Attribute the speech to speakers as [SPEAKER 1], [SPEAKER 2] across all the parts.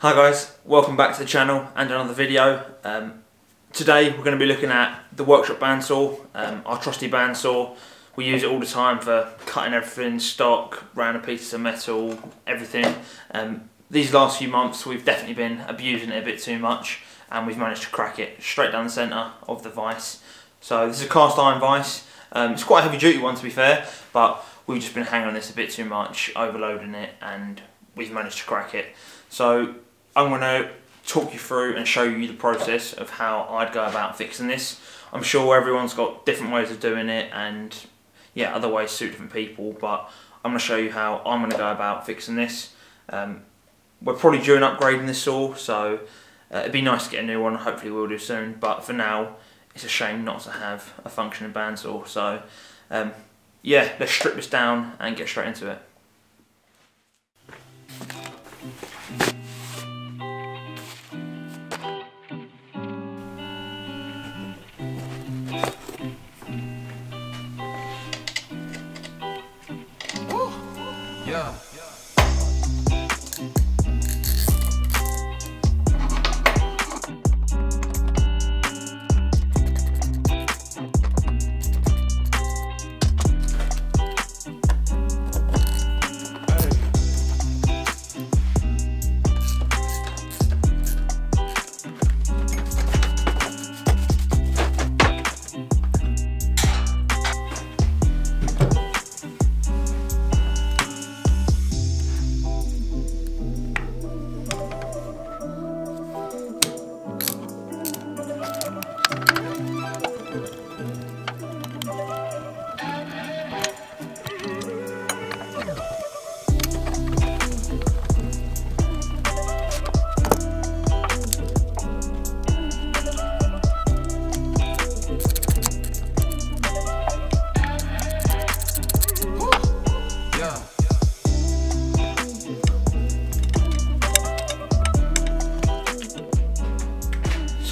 [SPEAKER 1] Hi guys, welcome back to the channel and another video. Um, today we're going to be looking at the workshop bandsaw, um, our trusty bandsaw. We use it all the time for cutting everything, stock, random pieces of metal, everything. Um, these last few months we've definitely been abusing it a bit too much and we've managed to crack it straight down the centre of the vise. So this is a cast iron vise. Um, it's quite a heavy duty one to be fair, but we've just been hanging on this a bit too much, overloading it, and we've managed to crack it. So I'm going to talk you through and show you the process of how I'd go about fixing this. I'm sure everyone's got different ways of doing it and yeah, other ways suit different people, but I'm going to show you how I'm going to go about fixing this. Um, we're probably due an this saw, so uh, it'd be nice to get a new one, hopefully we'll do soon, but for now, it's a shame not to have a functioning bandsaw, so um, yeah, let's strip this down and get straight into it.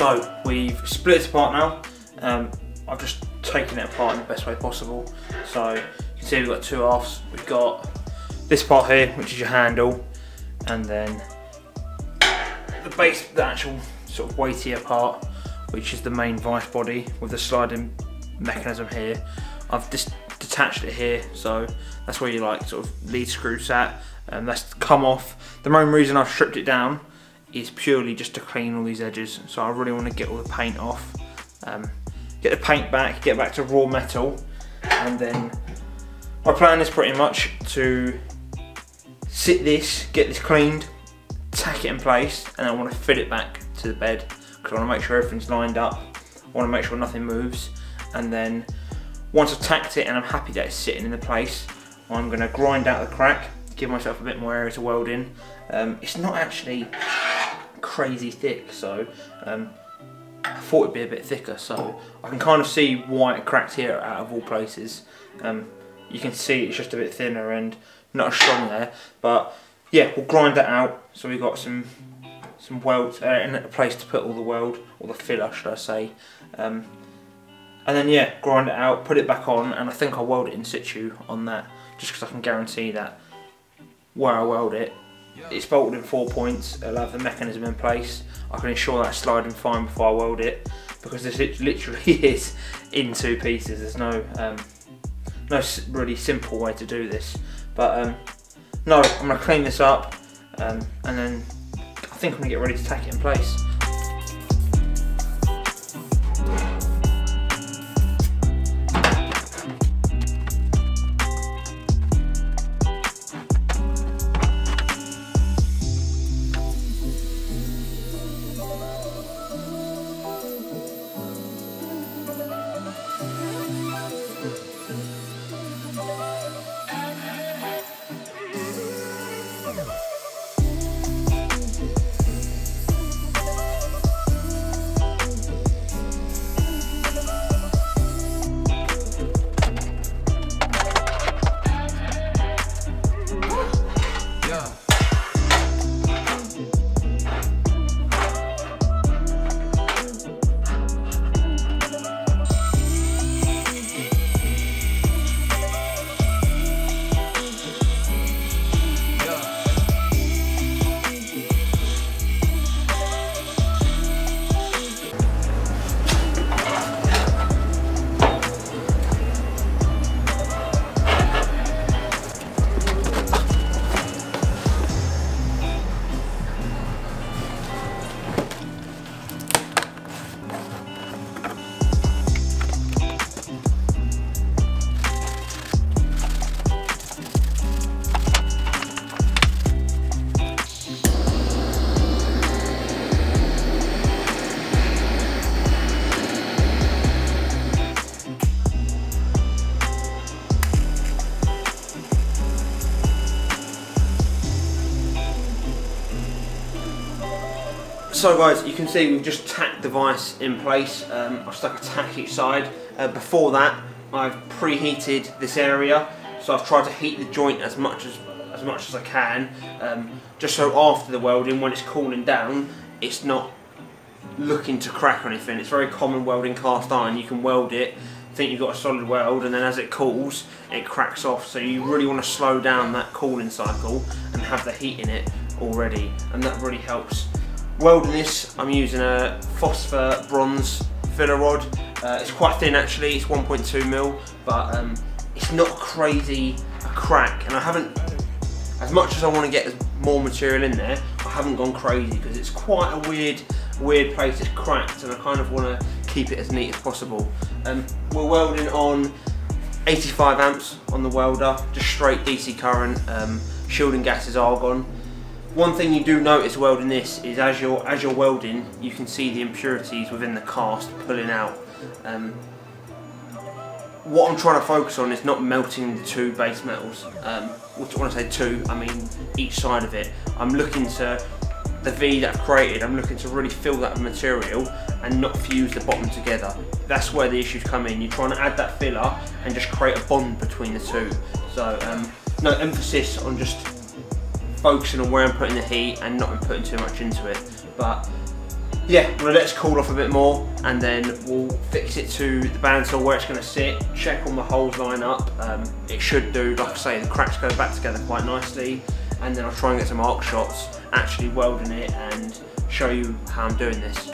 [SPEAKER 1] So we've split it apart now. Um, I've just taken it apart in the best way possible. So you can see we've got two halves. We've got this part here, which is your handle, and then the base, the actual sort of weightier part, which is the main vice body with the sliding mechanism here. I've just detached it here, so that's where you like sort of lead screw sat, and that's come off. The main reason I've stripped it down is purely just to clean all these edges. So I really want to get all the paint off, um, get the paint back, get back to raw metal, and then my plan is pretty much to sit this, get this cleaned, tack it in place, and I want to fit it back to the bed because I want to make sure everything's lined up. I want to make sure nothing moves, and then once I've tacked it and I'm happy that it's sitting in the place, I'm going to grind out the crack, give myself a bit more area to weld in. Um, it's not actually crazy thick, so um, I thought it'd be a bit thicker, so I can kind of see why it cracked here out of all places. Um, you can see it's just a bit thinner and not as strong there, but yeah, we'll grind that out. So we've got some some weld uh, in a place to put all the weld, or the filler, should I say. Um, and then yeah, grind it out, put it back on, and I think I'll weld it in situ on that, just because I can guarantee that where I weld it, it's bolted in four points, it'll have the mechanism in place. I can ensure that's sliding fine before I weld it, because this literally is in two pieces. There's no um, no really simple way to do this. But um, no, I'm gonna clean this up, um, and then I think I'm gonna get ready to tack it in place. So guys, you can see we've just tacked the vise in place. Um, I've stuck a tack each side. Uh, before that, I've preheated this area. So I've tried to heat the joint as much as as much as I can, um, just so after the welding, when it's cooling down, it's not looking to crack or anything. It's very common welding cast iron. You can weld it, think you've got a solid weld, and then as it cools, it cracks off. So you really want to slow down that cooling cycle and have the heat in it already, and that really helps. Welding this, I'm using a phosphor bronze filler rod. Uh, it's quite thin actually, it's 1.2 mil, but um, it's not crazy a crack, and I haven't as much as I want to get more material in there, I haven't gone crazy because it's quite a weird, weird place. It's cracked, and I kind of want to keep it as neat as possible. Um, we're welding on 85 amps on the welder, just straight DC current. Um, shielding gas is argon. One thing you do notice welding this is as you're as you're welding, you can see the impurities within the cast pulling out. Um, what I'm trying to focus on is not melting the two base metals. Um, when I say two, I mean each side of it. I'm looking to, the V that I've created, I'm looking to really fill that material and not fuse the bottom together. That's where the issues come in. You're trying to add that filler and just create a bond between the two. So um, no emphasis on just focusing on where I'm putting the heat and not putting too much into it. But yeah, we're gonna let it cool off a bit more and then we'll fix it to the bandsaw where it's gonna sit, check all the holes line up. Um, it should do, like I say, the cracks go back together quite nicely and then I'll try and get some arc shots, actually welding it and show you how I'm doing this.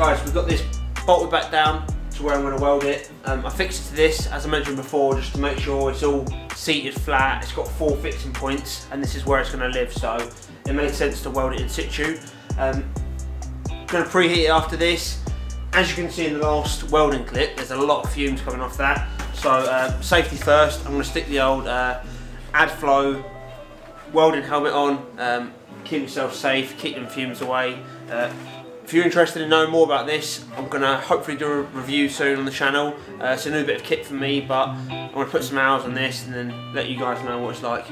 [SPEAKER 1] Guys, we've got this bolted back down to where I'm going to weld it. Um, I fixed it to this, as I mentioned before, just to make sure it's all seated flat. It's got four fixing points and this is where it's going to live, so it made sense to weld it in situ. Um, going to preheat it after this. As you can see in the last welding clip, there's a lot of fumes coming off that. So uh, safety first, I'm going to stick the old uh, Adflo welding helmet on, um, keep yourself safe, keep them fumes away. Uh, if you're interested in knowing more about this, I'm going to hopefully do a review soon on the channel. Uh, it's a new bit of kit for me, but I'm going to put some hours on this and then let you guys know what it's like.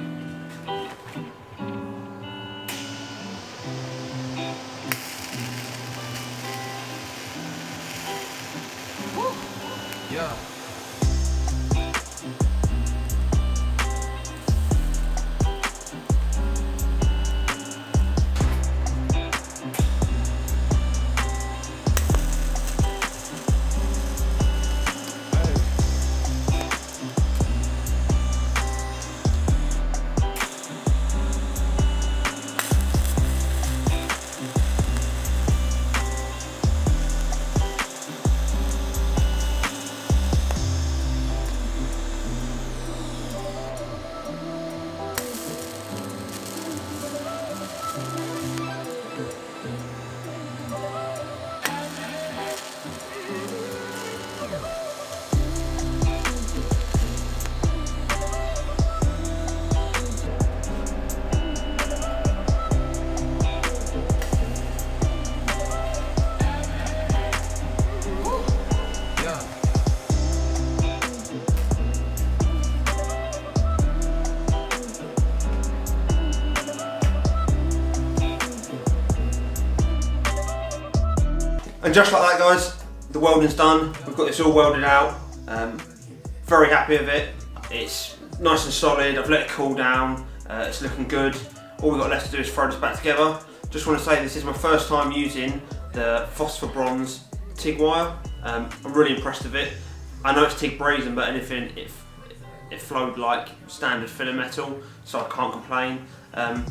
[SPEAKER 1] And just like that guys, the welding's done. We've got this all welded out. Um, very happy with it. It's nice and solid. I've let it cool down. Uh, it's looking good. All we've got left to do is throw this back together. Just want to say this is my first time using the phosphor bronze TIG wire. Um, I'm really impressed with it. I know it's TIG brazing, but anything, it, it flowed like standard filler metal, so I can't complain. Um,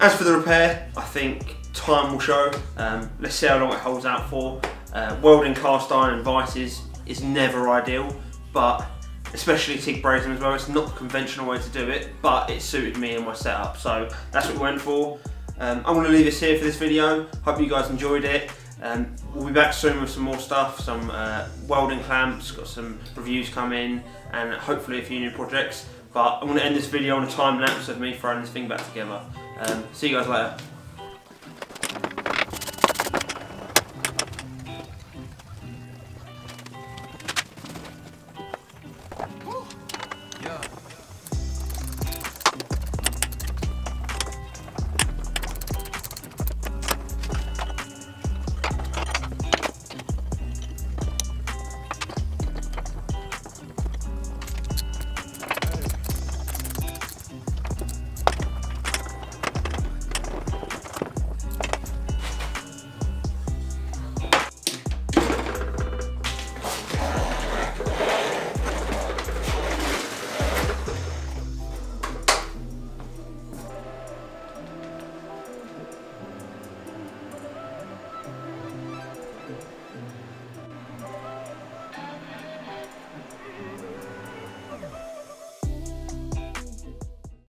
[SPEAKER 1] as for the repair, I think time will show. Um, let's see how long it holds out for. Uh, welding cast iron and vices is never ideal, but especially TIG brazing as well, it's not the conventional way to do it, but it suited me and my setup, so that's what we went for. Um, I'm to leave this here for this video. Hope you guys enjoyed it. Um, we'll be back soon with some more stuff, some uh, welding clamps, got some reviews coming, and hopefully a few new projects. But I'm to end this video on a time lapse of me throwing this thing back together. Um, see you guys later.